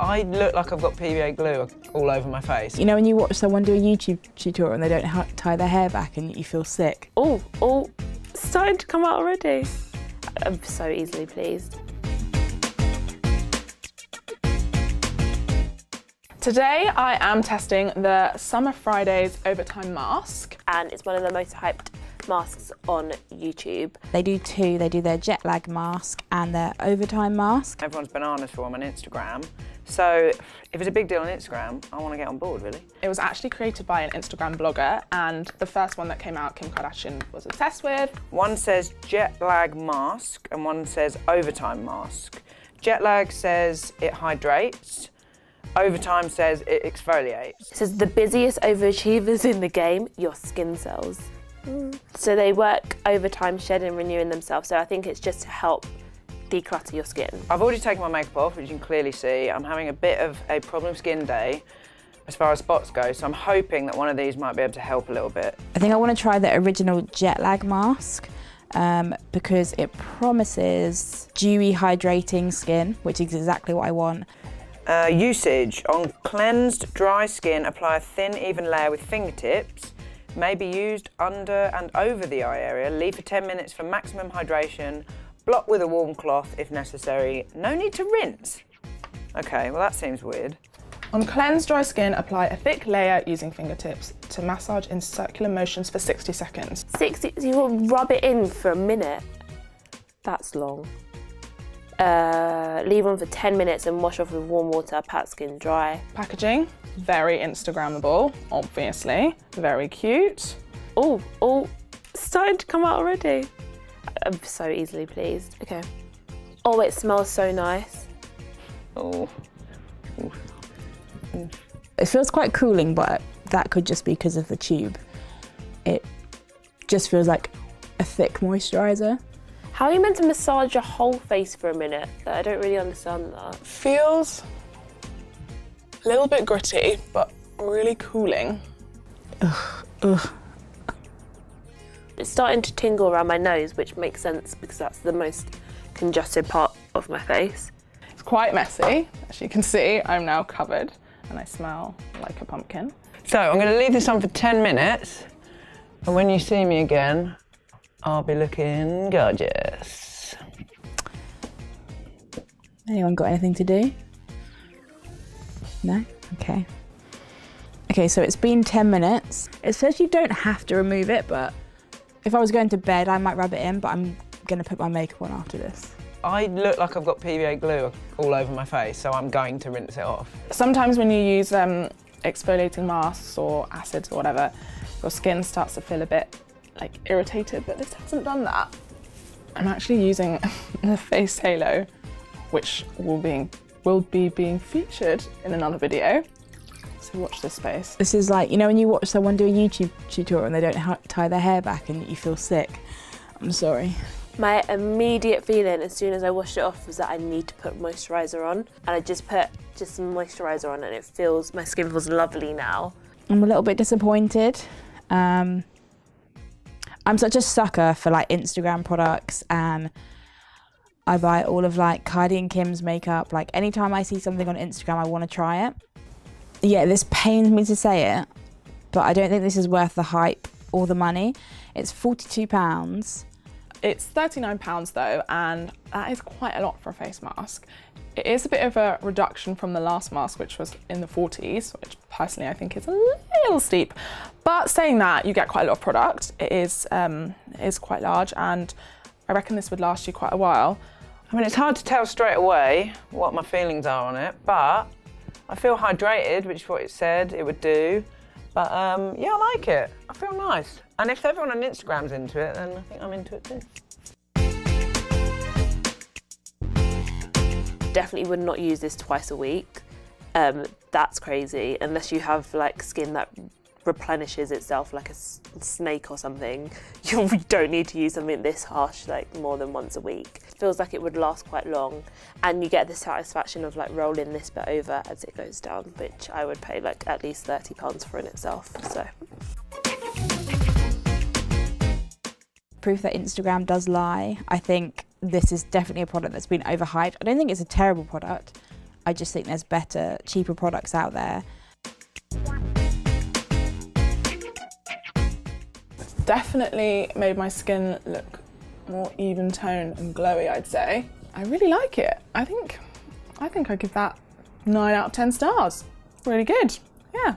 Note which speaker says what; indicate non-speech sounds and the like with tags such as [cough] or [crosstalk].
Speaker 1: I look like I've got PVA glue all over my face.
Speaker 2: You know when you watch someone do a YouTube tutorial and they don't tie their hair back and you feel sick?
Speaker 3: Oh, oh, starting to come out already. I'm so easily pleased.
Speaker 4: Today I am testing the Summer Fridays Overtime Mask.
Speaker 3: And it's one of the most hyped masks on YouTube.
Speaker 2: They do two, they do their jet lag mask and their overtime mask.
Speaker 1: Everyone's bananas for them on Instagram. So if it's a big deal on Instagram, I want to get on board, really.
Speaker 4: It was actually created by an Instagram blogger and the first one that came out Kim Kardashian was obsessed with.
Speaker 1: One says jet lag mask and one says overtime mask. Jet lag says it hydrates. Overtime says it exfoliates.
Speaker 3: It says the busiest overachievers in the game, your skin cells. So they work overtime shedding and renewing themselves. So I think it's just to help declutter your skin.
Speaker 1: I've already taken my makeup off, which you can clearly see. I'm having a bit of a problem skin day as far as spots go, so I'm hoping that one of these might be able to help a little bit.
Speaker 2: I think I want to try the original jet lag mask um, because it promises dewy, hydrating skin, which is exactly what I want.
Speaker 1: Uh, usage on cleansed, dry skin, apply a thin, even layer with fingertips. May be used under and over the eye area. Leave for 10 minutes for maximum hydration. Blot with a warm cloth if necessary. No need to rinse. Okay, well that seems weird.
Speaker 4: On cleansed dry skin, apply a thick layer using fingertips to massage in circular motions for 60 seconds.
Speaker 3: 60, you will rub it in for a minute. That's long. Uh, leave on for 10 minutes and wash off with warm water, pat skin dry.
Speaker 4: Packaging, very Instagrammable, obviously. Very cute.
Speaker 3: Oh, oh, starting to come out already. I'm so easily pleased. Okay. Oh, it smells so nice.
Speaker 1: Oh.
Speaker 2: It feels quite cooling, but that could just be because of the tube. It just feels like a thick moisturiser.
Speaker 3: How are you meant to massage your whole face for a minute? I don't really understand that.
Speaker 4: Feels a little bit gritty, but really cooling.
Speaker 2: Ugh, Ugh.
Speaker 3: It's starting to tingle around my nose, which makes sense because that's the most congested part of my face.
Speaker 4: It's quite messy. As you can see, I'm now covered and I smell like a pumpkin.
Speaker 1: So I'm going to leave this on for 10 minutes. And when you see me again, I'll be looking gorgeous.
Speaker 2: Anyone got anything to do? No? Okay. Okay, so it's been 10 minutes. It says you don't have to remove it, but if I was going to bed, I might rub it in, but I'm gonna put my makeup on after this.
Speaker 1: I look like I've got PVA glue all over my face, so I'm going to rinse it off.
Speaker 4: Sometimes when you use um, exfoliating masks or acids or whatever, your skin starts to feel a bit like irritated, but this hasn't done that. I'm actually using [laughs] the face halo, which will be, will be being featured in another video. So watch this space.
Speaker 2: This is like, you know when you watch someone do a YouTube tutorial and they don't tie their hair back and you feel sick? I'm sorry.
Speaker 3: My immediate feeling as soon as I washed it off was that I need to put moisturiser on. And I just put just some moisturiser on and it feels, my skin feels lovely now.
Speaker 2: I'm a little bit disappointed. Um, I'm such a sucker for like Instagram products and I buy all of like Kylie and Kim's makeup. Like anytime I see something on Instagram, I want to try it. Yeah, this pains me to say it, but I don't think this is worth the hype or the money. It's £42.
Speaker 4: It's £39 though, and that is quite a lot for a face mask. It is a bit of a reduction from the last mask, which was in the 40s, which personally I think is a little steep. But saying that, you get quite a lot of product. It is, um, it is quite large, and I reckon this would last you quite a while.
Speaker 1: I mean, it's hard to tell straight away what my feelings are on it, but I feel hydrated, which is what it said it would do. But um, yeah, I like it. I feel nice. And if everyone on Instagram's into it, then I think I'm into it too.
Speaker 3: Definitely would not use this twice a week. Um, that's crazy, unless you have like skin that replenishes itself like a snake or something. [laughs] You don't need to use something this harsh like more than once a week. Feels like it would last quite long, and you get the satisfaction of like rolling this bit over as it goes down, which I would pay like at least thirty pounds for in itself. So
Speaker 2: Proof that Instagram does lie. I think this is definitely a product that's been overhyped. I don't think it's a terrible product. I just think there's better, cheaper products out there.
Speaker 4: Definitely made my skin look more even tone and glowy, I'd say. I really like it. I think I think I give that nine out of ten stars. Really good. Yeah.